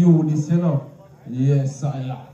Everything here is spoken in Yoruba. you this, you know. Yes, Allah.